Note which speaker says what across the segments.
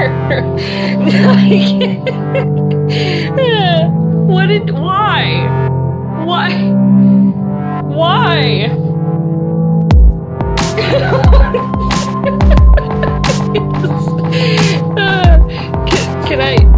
Speaker 1: like, what did, why? Why? Why? can, can I?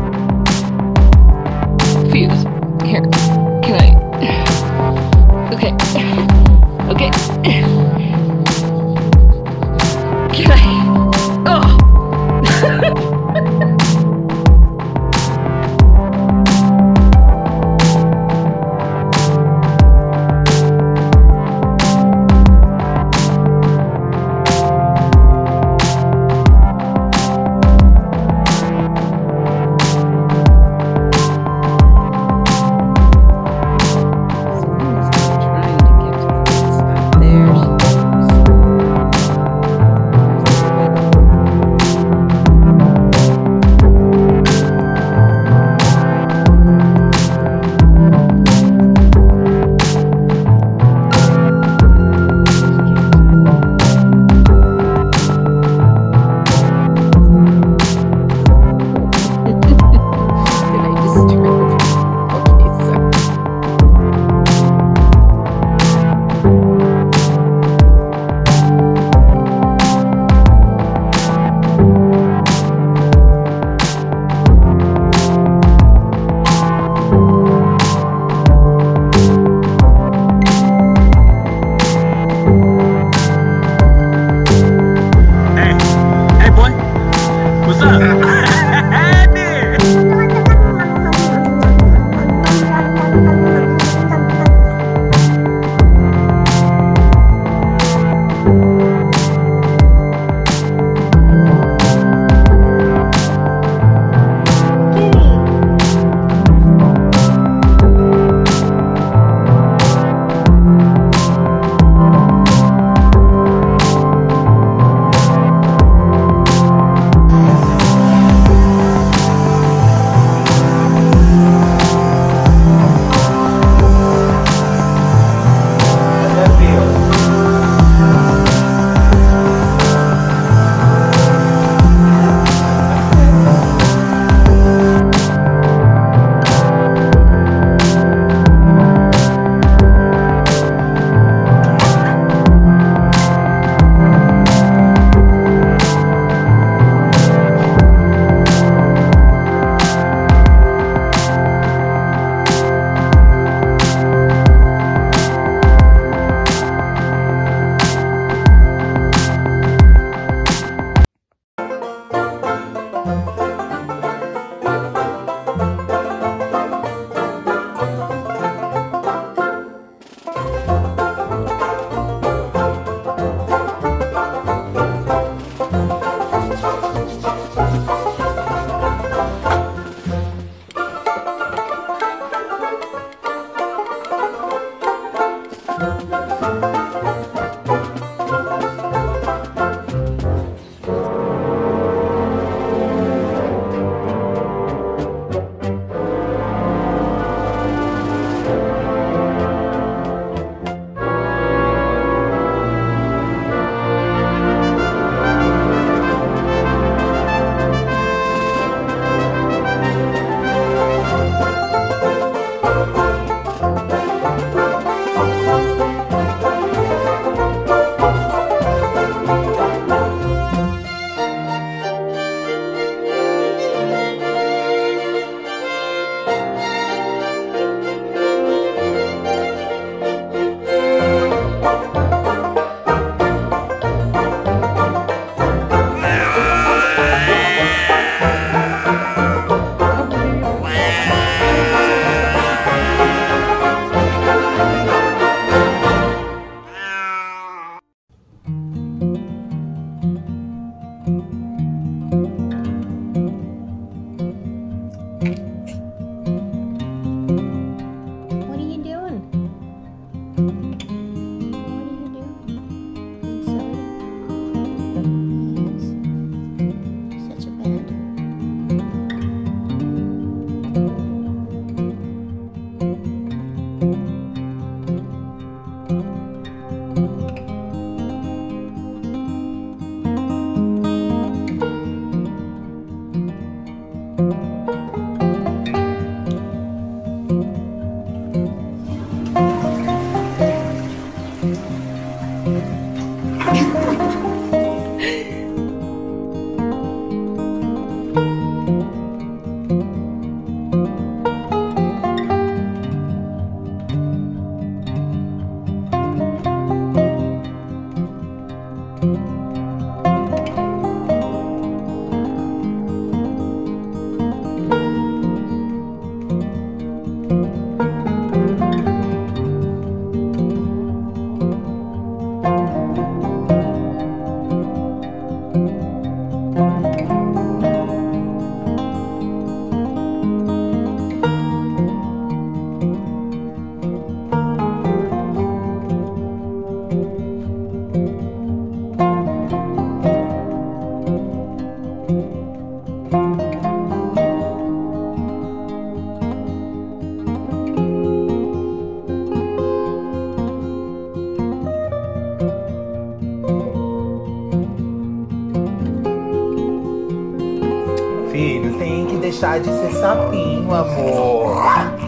Speaker 2: Deixar de ser sapinho, amor.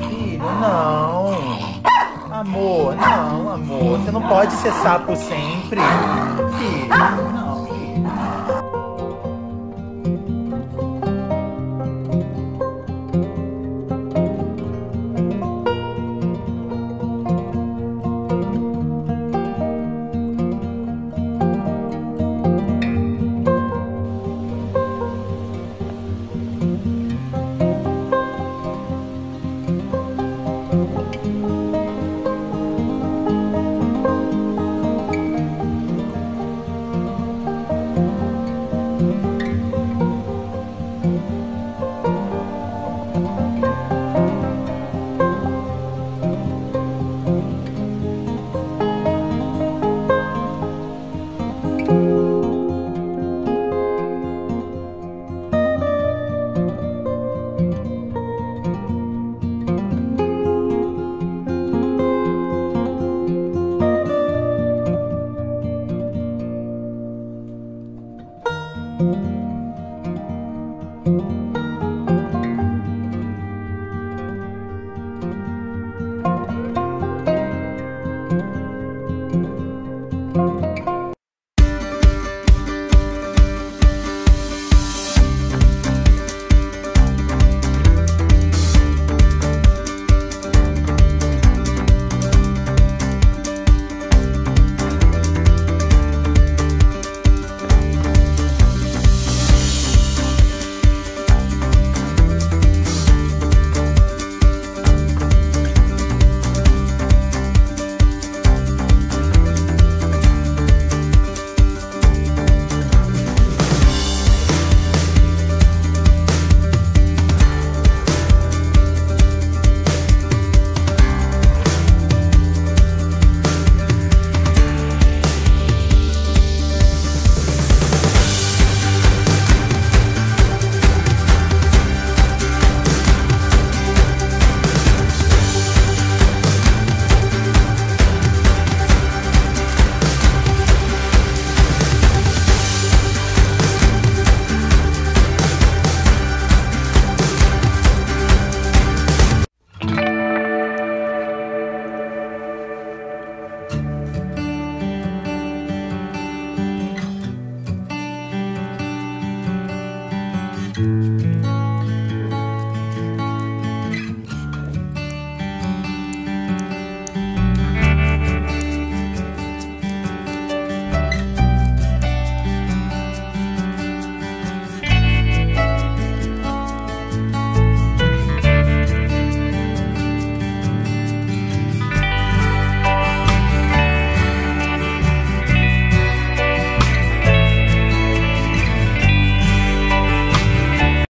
Speaker 2: Filho, não. Amor, não, amor. Você não pode ser sapo sempre. Filho, não,